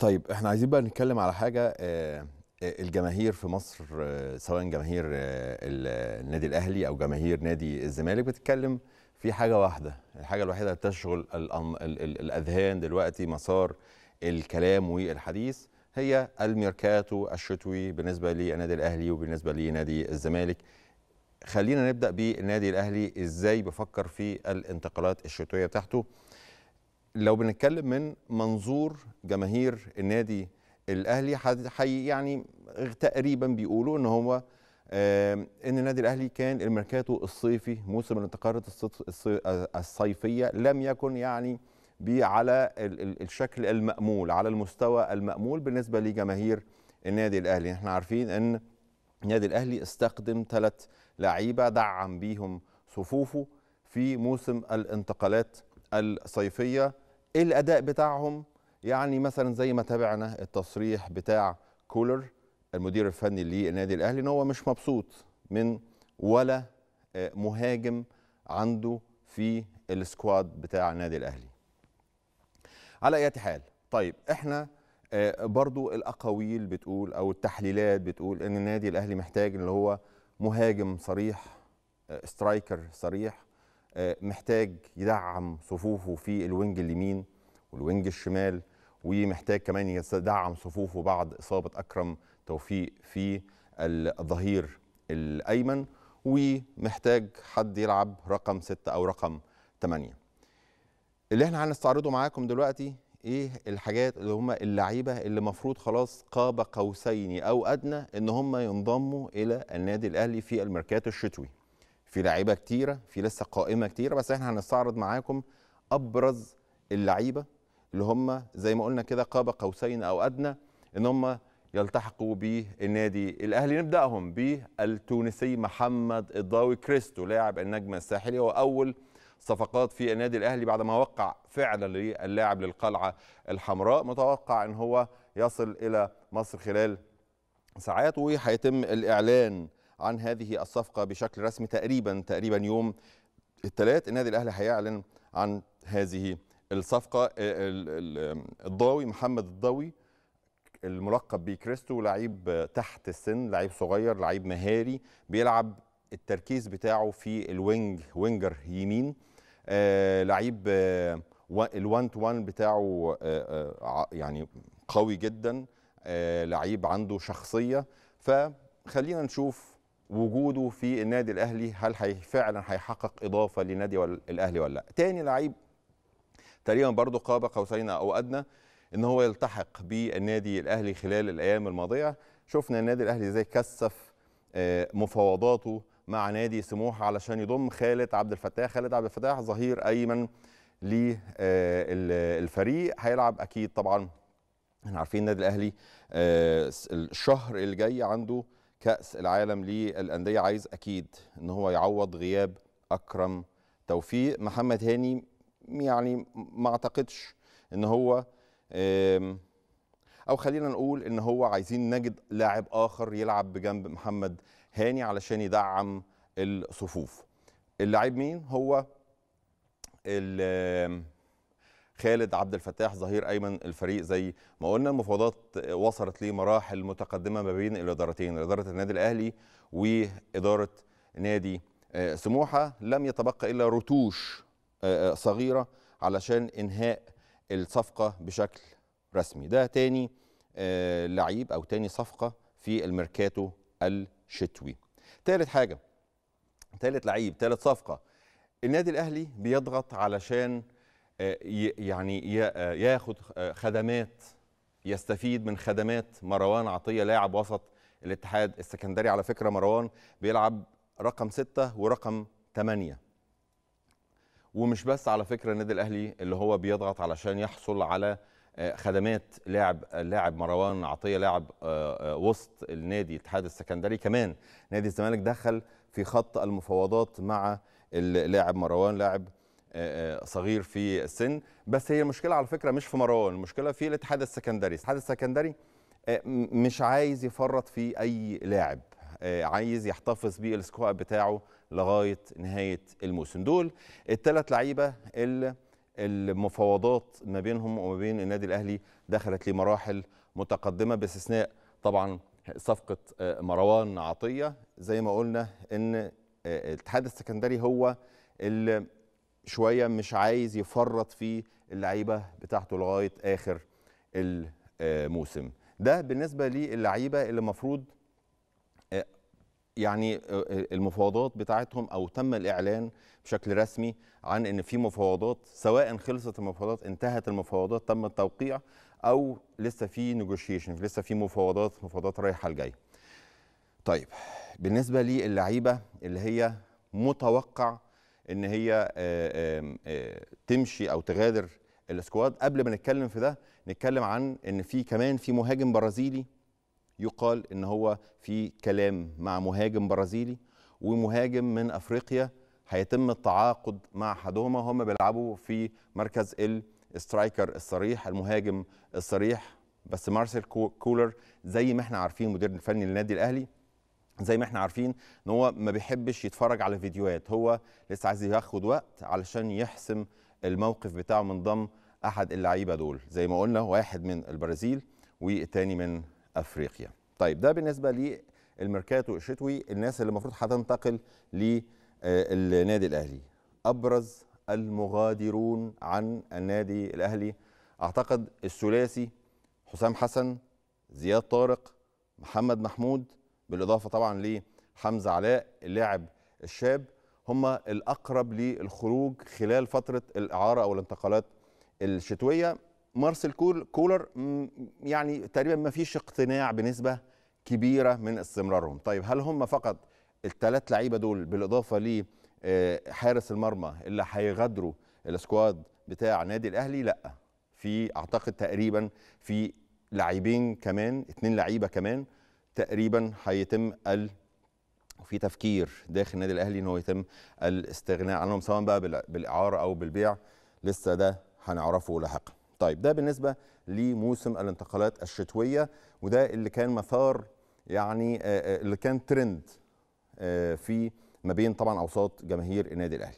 طيب إحنا عايزين بقى نتكلم على حاجة آه، آه، الجماهير في مصر آه، سواء جماهير ال- النادي الأهلي أو جماهير نادي الزمالك بتتكلم في حاجة واحدة الحاجة الوحيدة اللي تشغل الأم- ال- ال- الأذهان دلوقتي مسار الكلام والحديث هي الميركاتو الشتوي بالنسبة للنادي الأهلي وبالنسبة لنادي الزمالك. خلينا نبدأ بالنادي الأهلي إزاي بفكر في الانتقالات الشتوية بتاعته. لو بنتكلم من منظور جماهير النادي الأهلي حي يعني تقريبا بيقولوا إن هو إن النادي الأهلي كان الميركاتو الصيفي موسم الانتقالات الصيف- الصي- الصيفية لم يكن يعني بي على ال- ال- الشكل المأمول على المستوى المأمول بالنسبة لجماهير النادي الأهلي. إحنا عارفين إن النادي الأهلي استخدم ثلاث لعيبة دعم بيهم صفوفه في موسم الانتقالات الصيفية الأداء بتاعهم يعني مثلا زي ما تابعنا التصريح بتاع كولر المدير الفني للنادي الأهلي إن هو مش مبسوط من ولا آه، مهاجم عنده في السكواد بتاع النادي الأهلي. على أي حال طيب إحنا آه، برضو الأقاويل بتقول أو التحليلات بتقول إن النادي الأهلي محتاج اللي هو مهاجم صريح striker صريح. آه، محتاج يدعم صفوفه في ال wing اليمين وال wing الشمال ومحتاج كمان يدعم صفوفه بعد إصابة أكرم توفيق في الظهير الأيمن ومحتاج حد يلعب رقم ستة أو رقم ثمانية اللي إحنا هنستعرضه معاكم دلوقتي إيه الحاجات اللي هم اللعيبة اللي مفروض خلاص قاب قوسين أو أدنى إن هم ينضموا إلى النادي الأهلي في الميركاتو الشتوي. في لعيبة كتيرة في لسه قائمة كتيرة بس إحنا هنستعرض معاكم أبرز اللعيبة اللي هم زي ما قلنا كده قاب قوسين أو أدنى إن هم يلتحقوا بالنادي الأهلي. نبدأهم بالتونسي محمد الضاوي كريستو لاعب النجم الساحلي. هو أول صفقات في النادي الأهلي بعد ما وقع فعلا للاعب للقلعة الحمراء. متوقع إن هو يصل إلى مصر خلال ساعات وهيتم الإعلان عن هذه الصفقة بشكل رسمي تقريبا تقريبا يوم الثلاث النادي الأهلي هيعلن عن هذه الصفقة. ال- ال- الضاوي محمد الضاوي الملقب بكريستو لعيب تحت السن لعيب صغير لعيب مهاري بيلعب التركيز بتاعه في ال wing winger يمين. آه لعيب آه ال one to one بتاعه آه آه يعني قوي جدا. آه لعيب عنده شخصية. فخلينا نشوف وجوده في النادي الأهلي هل هي فعلا هيحقق إضافة لنادي ولا- الأهلي ولا لأ؟ تاني لعيب تقريبا برضو قاب قوسين أو أدنى إن هو يلتحق بالنادي الأهلي خلال الأيام الماضية. شفنا النادي الأهلي إزاي كثف آه، مفاوضاته مع نادي سموحه علشان يضم خالد عبد الفتاح. خالد عبد الفتاح ظهير أيمن للفريق هيلعب أكيد طبعا إحنا عارفين النادي الأهلي آه، الشهر اللي جاي عنده كأس العالم للأندية عايز أكيد إن هو يعوض غياب أكرم توفيق. محمد هاني يعني ما أعتقدش إن هو أو خلينا نقول إن هو عايزين نجد لاعب آخر يلعب بجنب محمد هاني علشان يدعم الصفوف. اللاعب مين؟ هو ال- خالد عبد الفتاح ظهير أيمن الفريق زي ما قلنا. المفاوضات وصلت لمراحل متقدمة ما بين الإدارتين إدارة النادي الأهلي وإدارة نادي آه، سموحة. لم يتبقى إلا رتوش آه، آه، صغيرة علشان إنهاء الصفقة بشكل رسمي. ده تاني لعيب أو تاني صفقة في الميركاتو الشتوي. تالت حاجة تالت لعيب تالت صفقة. النادي الأهلي بيضغط علشان يعني ي- آه، ياخد آه، خدمات يستفيد من خدمات مروان عطية لاعب وسط الاتحاد السكندري على فكرة مروان بيلعب رقم ستة ورقم ثمانية ومش بس على فكرة النادي الأهلي اللي هو بيضغط علشان يحصل على آه، خدمات لاعب اللاعب مروان عطية لاعب آه، آه، وسط النادي الاتحاد السكندري. كمان نادي الزمالك دخل في خط المفاوضات مع اللاعب مروان لاعب آه، آه، صغير في السن. بس هي المشكلة على فكرة مش في مروان المشكلة في الاتحاد السكندري. الاتحاد السكندري آه، مش عايز يفرط في أي لاعب آه، عايز يحتفظ بال squad بتاعه لغاية نهاية الموسم. دول الثلاث لعيبة اللي المفاوضات ما بينهم وما بين النادي الأهلي دخلت لمراحل متقدمة باستثناء طبعا صفقة آه، مروان عطية. زي ما قلنا إن آه، الاتحاد السكندري هو اللي شوية مش عايز يفرط في اللعيبة بتاعته لغاية آخر الموسم. ده بالنسبة للعيبة اللي المفروض آه، يعني آه، المفاوضات بتاعتهم أو تم الإعلان بشكل رسمي عن إن في مفاوضات سواء خلصت المفاوضات انتهت المفاوضات تم التوقيع أو لسه في نيجوشيشن لسه في مفاوضات مفاوضات رايحة الجاية. طيب بالنسبة للعيبة اللي هي متوقع إن هي آه، آه، تمشي أو تغادر ال squad. قبل ما نتكلم في ده نتكلم عن إن في كمان في مهاجم برازيلي يقال إن هو في كلام مع مهاجم برازيلي ومهاجم من أفريقيا هيتم التعاقد مع احدهما هم بيلعبوا في مركز ال striker الصريح المهاجم الصريح بس مارسيل كو- كولر زي ما إحنا عارفين مدير الفني للنادي الأهلي. زي ما إحنا عارفين ان هو ما بيحبش يتفرج على فيديوهات. هو لسه عايز ياخد وقت علشان يحسم الموقف بتاعه من ضم أحد اللعيبة دول. زي ما قلنا واحد من البرازيل والتاني من أفريقيا. طيب ده بالنسبة للميركاتو الشتوي الناس اللي المفروض هتنتقل للنادي الأهلي. أبرز المغادرون عن النادي الأهلي أعتقد الثلاثي حسام حسن زياد طارق محمد محمود بالإضافة طبعا لحمزة علاء اللاعب الشاب هم الأقرب للخروج خلال فترة الإعارة أو الانتقالات الشتوية. مارسيل كول كولر يعني تقريبا ما فيش اقتناع بنسبة كبيرة من استمرارهم. طيب هل هم فقط الثلاث لعيبة دول بالإضافة ل آه، حارس المرمى اللي هيغادروا السكواد بتاع نادي الأهلي؟ لأ في أعتقد تقريبا في لاعبين كمان اتنين لعيبة كمان تقريبا هيتم ال في تفكير داخل النادي الأهلي إن هو يتم الاستغناء عنهم سواء بقى بالإعارة أو بالبيع لسه ده هنعرفه لاحقا. طيب ده بالنسبة لموسم الانتقالات الشتوية وده اللي كان مثار يعني اللي كان ترند في ما بين طبعا أوساط جماهير النادي الأهلي.